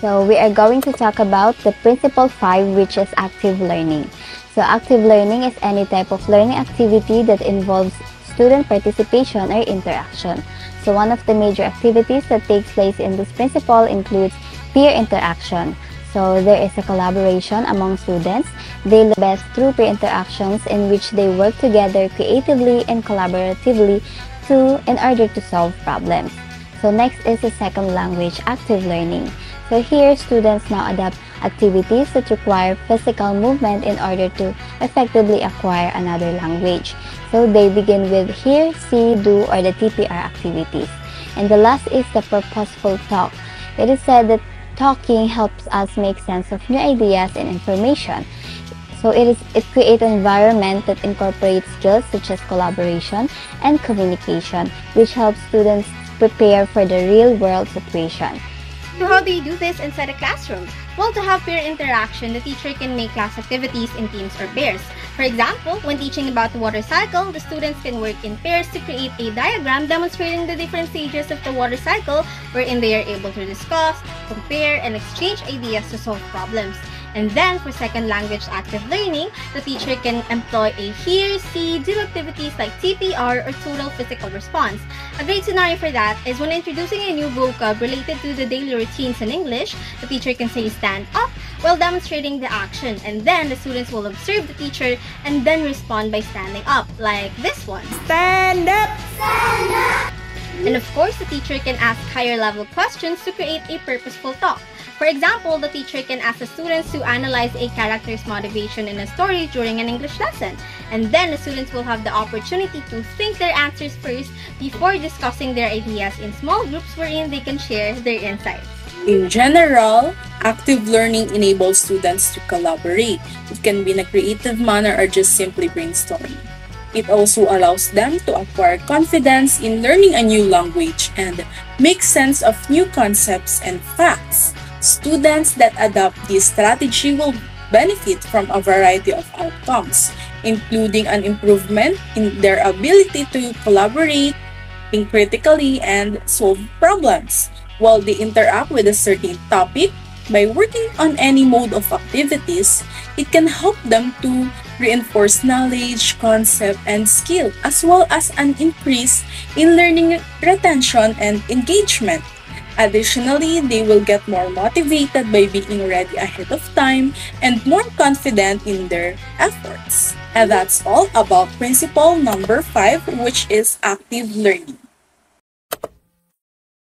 So we are going to talk about the principle 5 which is active learning. So active learning is any type of learning activity that involves student participation or interaction. So one of the major activities that takes place in this principle includes peer interaction. So there is a collaboration among students. They learn best through peer interactions in which they work together creatively and collaboratively to in order to solve problems. So next is the second language, active learning. So here, students now adapt activities that require physical movement in order to effectively acquire another language. So they begin with hear, see, do, or the TPR activities. And the last is the purposeful talk. It is said that talking helps us make sense of new ideas and information. So it is it creates an environment that incorporates skills such as collaboration and communication, which helps students prepare for the real world situation. So how do you do this inside a classroom? Well, to have peer interaction, the teacher can make class activities in teams or pairs. For example, when teaching about the water cycle, the students can work in pairs to create a diagram demonstrating the different stages of the water cycle wherein they are able to discuss, compare, and exchange ideas to solve problems. And then for second language active learning, the teacher can employ a hear, see, do activities like TPR or total physical response. A great scenario for that is when introducing a new vocab related to the daily routines in English, the teacher can say stand up while demonstrating the action and then the students will observe the teacher and then respond by standing up like this one. Stand up! Stand up! And of course, the teacher can ask higher level questions to create a purposeful talk. For example, the teacher can ask the students to analyze a character's motivation in a story during an English lesson. And then the students will have the opportunity to think their answers first before discussing their ideas in small groups wherein they can share their insights. In general, active learning enables students to collaborate. It can be in a creative manner or just simply brainstorming. It also allows them to acquire confidence in learning a new language and make sense of new concepts and facts. Students that adopt this strategy will benefit from a variety of outcomes, including an improvement in their ability to collaborate, think critically, and solve problems. While they interact with a certain topic, by working on any mode of activities, it can help them to reinforce knowledge, concept, and skill, as well as an increase in learning retention and engagement. Additionally, they will get more motivated by being ready ahead of time and more confident in their efforts. And that's all about principle number 5, which is active learning.